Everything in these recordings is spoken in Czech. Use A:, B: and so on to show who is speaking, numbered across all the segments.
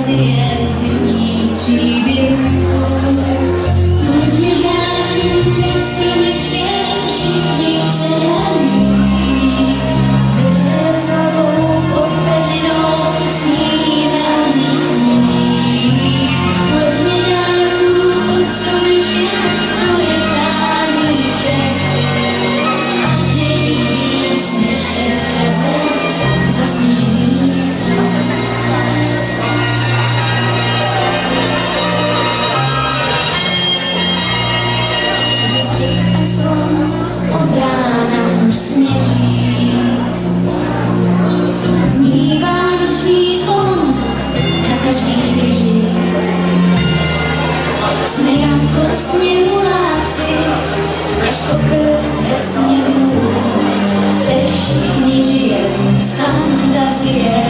A: paciência limite. Všichni žijem z fantazie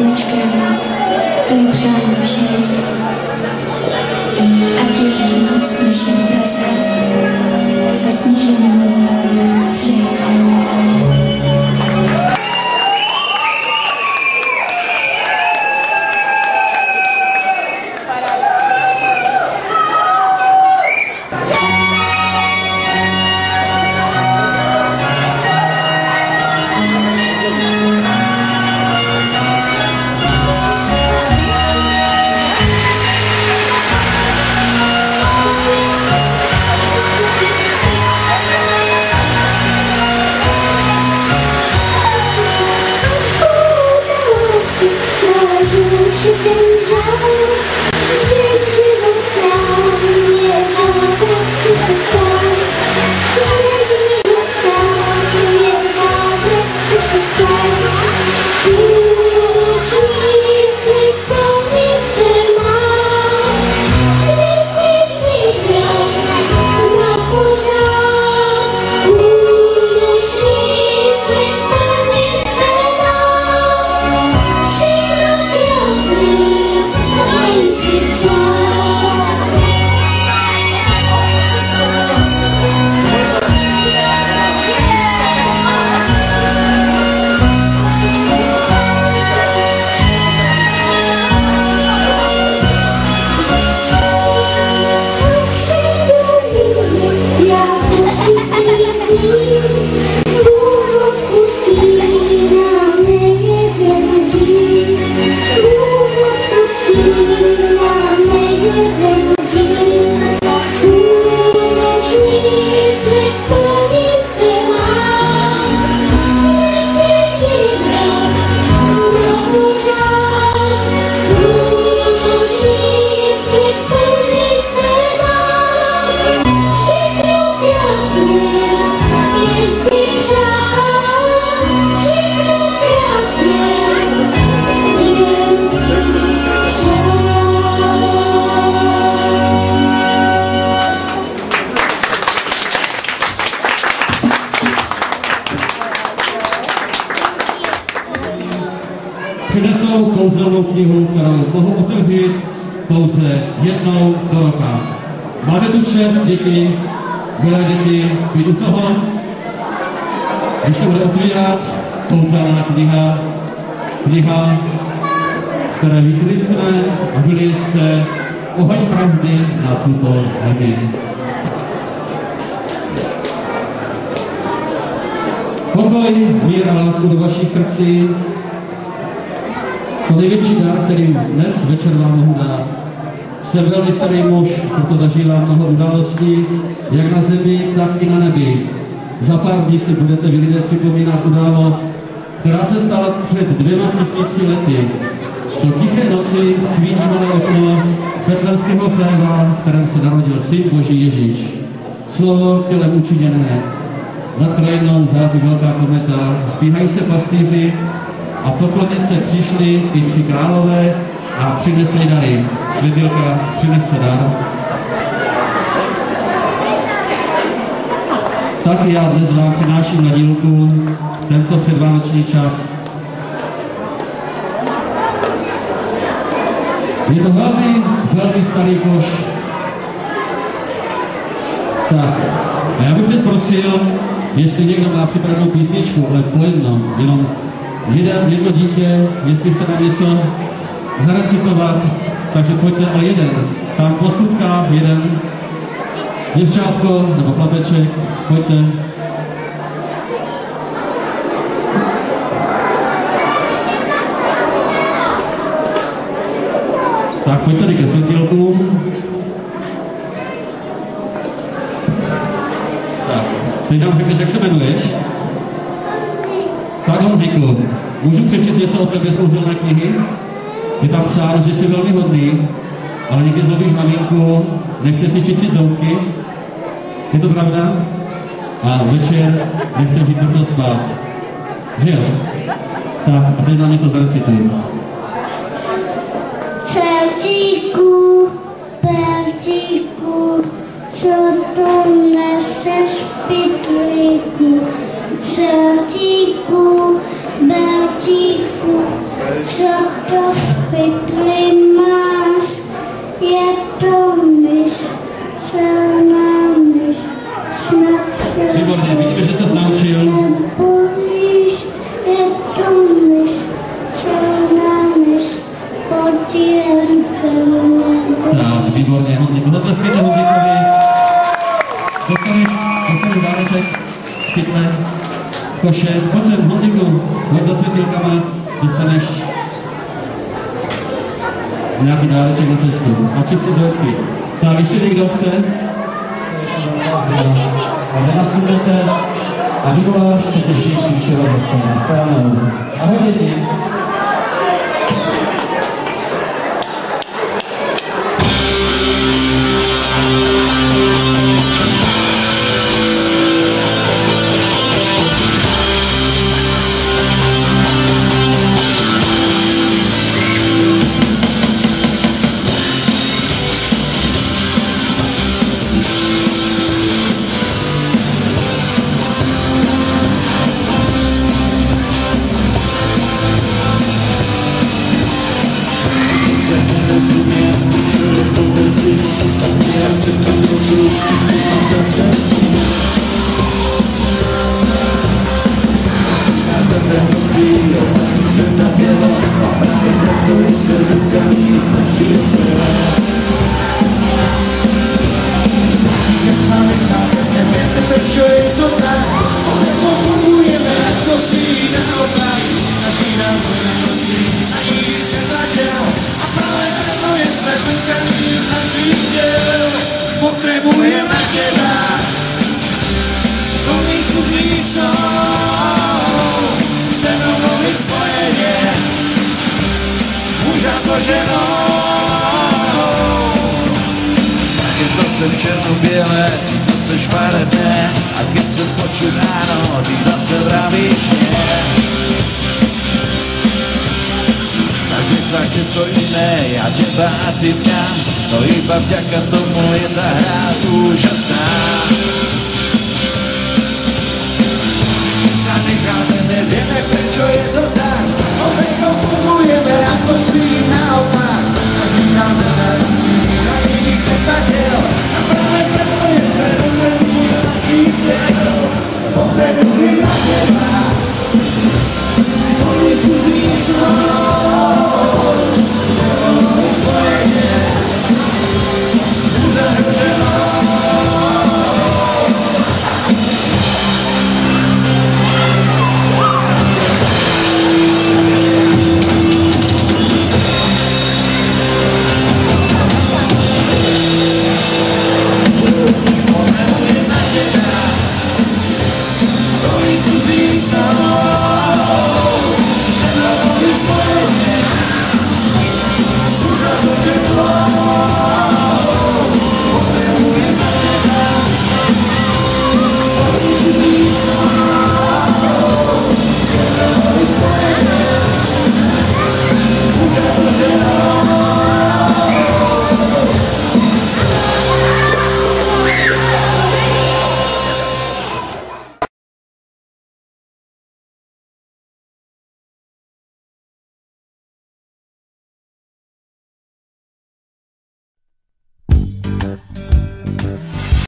A: sluníčkem, to je přání všem. Ať je jich moc
B: jedinečnou knihu, kterou mohu otevřít pouze jednou do roka. Máte tu šest dětí, milé děti, být u toho, když se bude otvírat kouzelná kniha, kniha, z které vytlichne a vylije se oheň pravdy na tuto zemi. Pokoj, mír a lásku do vašich srdcí. To největší dar, který dnes večer vám mohu dát. Jsem velmi starý muž, proto zažívám mnoho událostí, jak na zemi, tak i na nebi. Za pár dní si budete vy lidé připomínat událost, která se stala před dvěma tisíci lety. Do tiché noci svítí malé okno betlemského chléva, v kterém se narodil syn Boží Ježíš. Slovo tělem učiněné, nad krajinou září velká kometa, spíhají se pastýři a poklonit se přišli i tři králové a přinesli dary. Světilka, přineste dar. Tak já dnes vám přináším na dílku tento předvánoční čas. Je to velmi, velmi starý koš. Tak, a já bych teď prosil, jestli někdo má připravenou písničku, ale po jednom, jenom jeden, jedno dítě, jestli chce nám něco zarecitovat, takže pojďte, ale jeden. Tam poslutka, jeden. Děvčátko nebo chlapeček, pojďte. Tak pojďte tady ke světilkům. Tak, teď nám řekneš, jak se jmenuješ? Tak Honzíku, můžu přečíst něco o tebe z kouzelné knihy? Je tam psáno, že jsi velmi hodný, ale někdy zlobíš maminku, nechce si čistit zoubky. Je to pravda? A večer nechce jít brzo spát. Že jo? Tak, a teď nám něco zarecituj. Koše. Pojď sem, Honzíku, hoď za světilkama, dostaneš nějaký dáreček na cestu. A čipsy do jedky. Tak, ještě někdo chce? A nenastupte se. A Mikuláš se těší příštího dostane. Stánou. Ahoj děti.
C: Teba Som mi cudzí snov Se mnou spojenie Muža so ženou Keď to chcem černo-biele, ty to chceš A keď chcem počuť ráno, ty zase vravíš nie za něco jiné, já tě brát i mě, no iba vďaka tomu je ta hra úžasná. Žádný právě nevíme, prečo je to tak, no obejko fungujeme jako svý naopak. Každý nám dá na různý, na jiný se tak jel, a